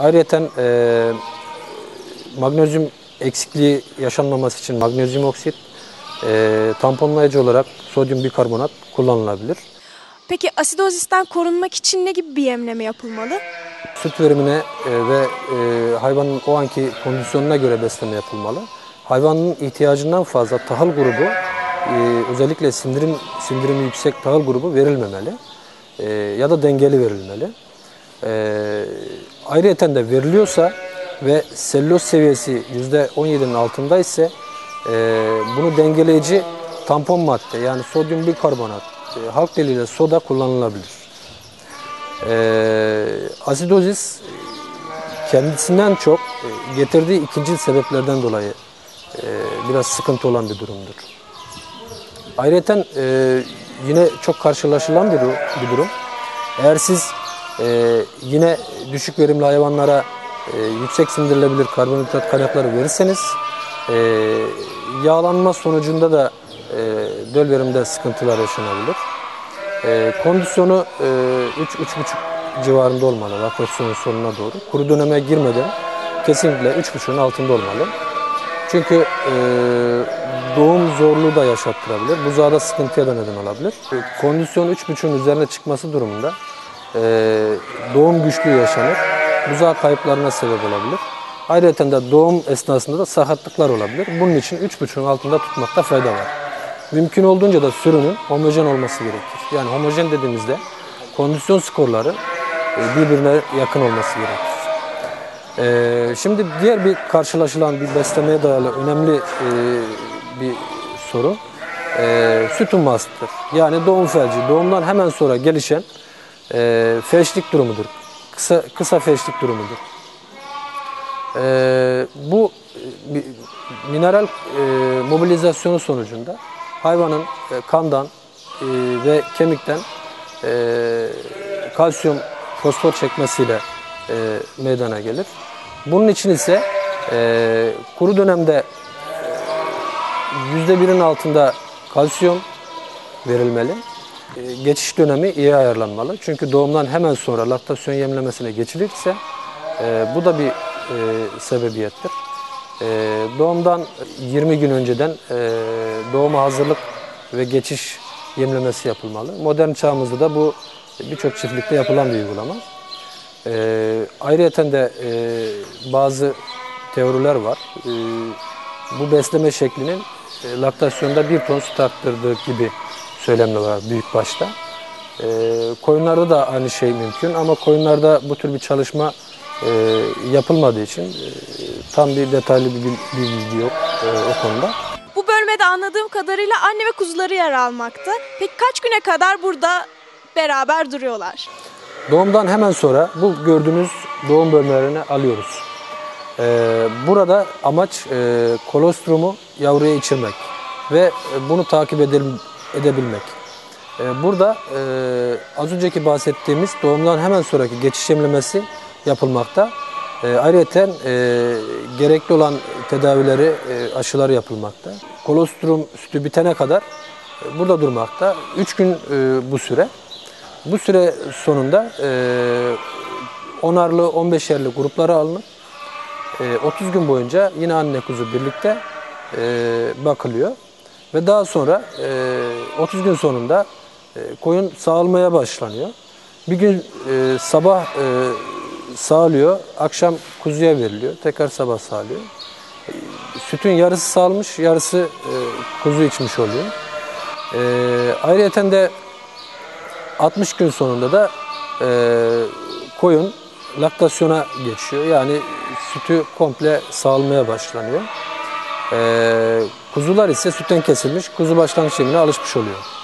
Ayrıca e, magnezyum eksikliği yaşanmaması için magnezyum oksit, e, tamponlayıcı olarak sodyum bikarbonat kullanılabilir. Peki asidozisten korunmak için ne gibi bir yemleme yapılmalı? Süt verimine e, ve e, hayvanın o anki kondisyonuna göre besleme yapılmalı. Hayvanın ihtiyacından fazla tahıl grubu, e, özellikle sindirim sindirimi yüksek tahıl grubu verilmemeli e, ya da dengeli verilmeli. E, ayrıyeten de veriliyorsa ve selüloz seviyesi %17'nin altında ise e, bunu dengeleyici tampon madde yani sodyum bikarbonat, e, halk diliyle soda kullanılabilir. E, asidozis kendisinden çok e, getirdiği ikinci sebeplerden dolayı e, biraz sıkıntı olan bir durumdur. Ayrıca e, yine çok karşılaşılan bir, bir durum. Eğer siz e, yine düşük verimli hayvanlara e, yüksek sindirilebilir karbonhidrat kaynakları verirseniz e, yağlanma sonucunda da e, döl verimde sıkıntılar yaşanabilir. E, kondisyonu e, 3-3,5 civarında olmalı laktasyonun sonuna doğru. Kuru döneme girmeden kesinlikle 3,5'un altında olmalı. Çünkü e, doğum zorluğu da yaşattırabilir. Buzağda sıkıntıya da neden olabilir. E, kondisyon 3,5'un üzerine çıkması durumunda e, doğum güçlüğü yaşanır. Buzağı kayıplarına sebep olabilir. Ayrıca da doğum esnasında da sakatlıklar olabilir. Bunun için 3,5'un altında tutmakta fayda var. Mümkün olduğunca da sürünün homojen olması gerekir. Yani homojen dediğimizde kondisyon skorları e, birbirine yakın olması gerekir. Ee, şimdi diğer bir karşılaşılan bir beslemeye dayalı önemli e, bir sorun e, süt ummasıdır. Yani doğum felci. Doğumdan hemen sonra gelişen e, felçlik durumudur. Kısa, kısa felçlik durumudur. E, bu e, mineral e, mobilizasyonu sonucunda hayvanın e, kandan e, ve kemikten e, kalsiyum fosfor çekmesiyle e, meydana gelir. Bunun için ise e, kuru dönemde yüzde birin altında kalsiyum verilmeli. E, geçiş dönemi iyi ayarlanmalı. Çünkü doğumdan hemen sonra laktasyon yemlemesine geçilirse e, bu da bir e, sebebiyettir. E, doğumdan 20 gün önceden e, doğuma hazırlık ve geçiş yemlemesi yapılmalı. Modern çağımızda da bu birçok çiftlikte yapılan bir uygulama. E, ayrıca de bazı teoriler var. Bu besleme şeklinin laktasyonda bir ton süt arttırdığı gibi söylemler var büyük başta. E, koyunlarda da aynı şey mümkün ama koyunlarda bu tür bir çalışma e, yapılmadığı için e, tam bir detaylı bir, bir bilgi yok e, o konuda. Bu bölmede anladığım kadarıyla anne ve kuzuları yer almakta. Peki kaç güne kadar burada beraber duruyorlar? Doğumdan hemen sonra bu gördüğünüz doğum bölmelerini alıyoruz. Ee, burada amaç e, kolostrumu yavruya içirmek ve e, bunu takip edelim, edebilmek. Ee, burada e, az önceki bahsettiğimiz doğumdan hemen sonraki geçiş emlemesi yapılmakta. E, ayrıca e, gerekli olan tedavileri, e, aşılar yapılmakta. Kolostrum sütü bitene kadar burada durmakta. 3 gün bu süre. Bu süre sonunda onarlı 15'erli gruplara alınıp e, 30 gün boyunca yine anne kuzu birlikte bakılıyor. Ve daha sonra e, 30 gün sonunda e, koyun sağılmaya başlanıyor. Bir gün e, sabah e, sağlıyor, akşam kuzuya veriliyor, tekrar sabah sağlıyor. E, sütün yarısı sağılmış, yarısı e, kuzu içmiş oluyor. E, ayrıca de 60 gün sonunda da e, koyun laktasyona geçiyor. Yani sütü komple sağılmaya başlanıyor. E, kuzular ise sütten kesilmiş, kuzu başlangıç yemine alışmış oluyor.